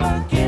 again.